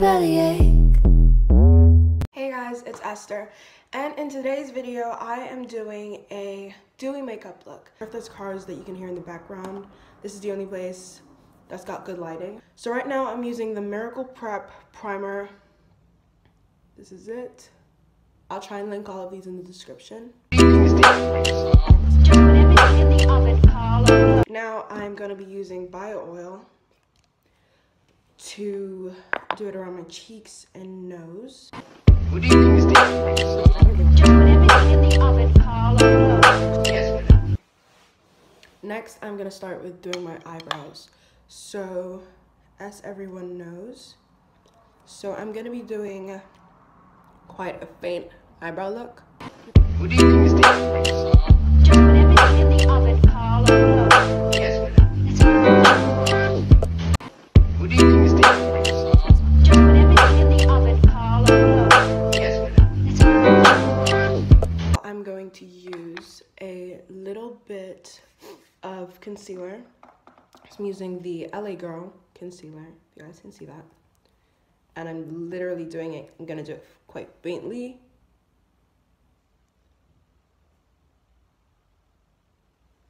bellyache. Hey guys, it's Esther, and in today's video, I am doing a dewy makeup look. If there's cars that you can hear in the background, this is the only place that's got good lighting. So right now, I'm using the Miracle Prep Primer. This is it. I'll try and link all of these in the description. Now I'm gonna be using bio oil to do it around my cheeks and nose. Next, I'm gonna start with doing my eyebrows. So, as everyone knows, so I'm gonna be doing quite a faint eyebrow look. I'm concealer. I'm using the LA Girl concealer, if you guys can see that. And I'm literally doing it, I'm gonna do it quite faintly.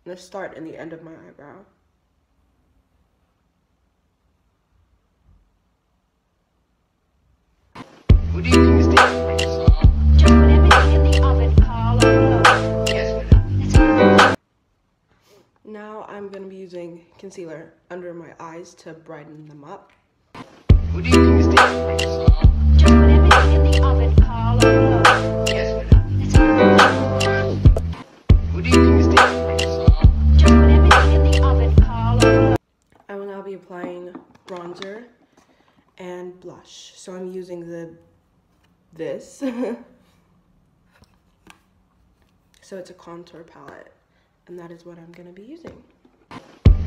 I'm gonna start in the end of my eyebrow. Now using concealer under my eyes to brighten them up. I will now be applying bronzer and blush. So I'm using the this. so it's a contour palette and that is what I'm gonna be using.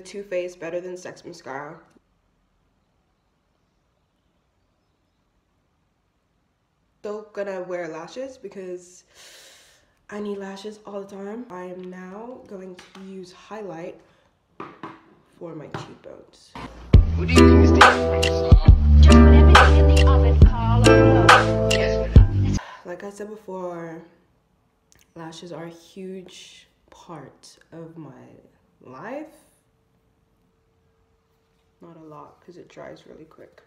Too Faced Better Than Sex Mascara. Still gonna wear lashes because I need lashes all the time. I am now going to use highlight for my cheekbones. Like I said before, lashes are a huge part of my life. Not a lot because it dries really quick.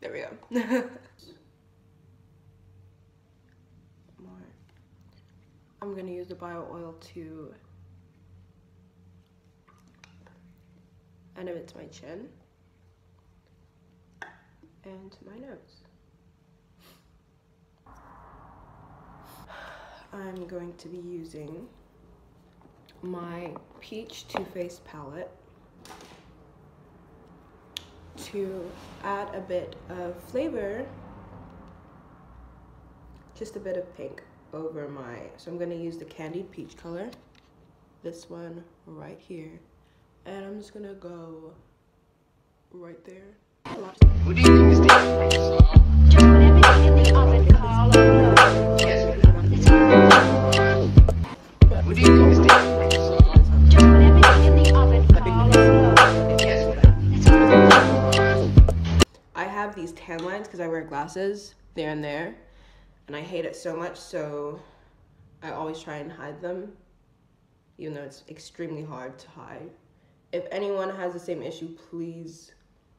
There we go. I'm gonna use the bio oil to animate my chin and my nose. I'm going to be using my Peach Too Faced palette to add a bit of flavor, just a bit of pink over my, so I'm gonna use the Candied Peach color, this one right here, and I'm just gonna go right there. I have these tan lines because I wear glasses there and there, and I hate it so much, so I always try and hide them, even though it's extremely hard to hide. If anyone has the same issue, please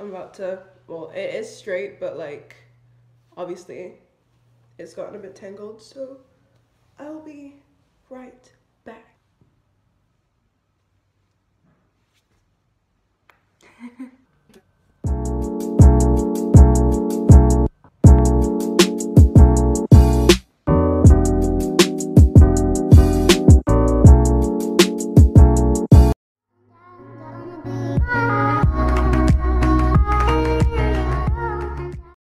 I'm about to, well, it is straight, but like, obviously, it's gotten a bit tangled, so I'll be right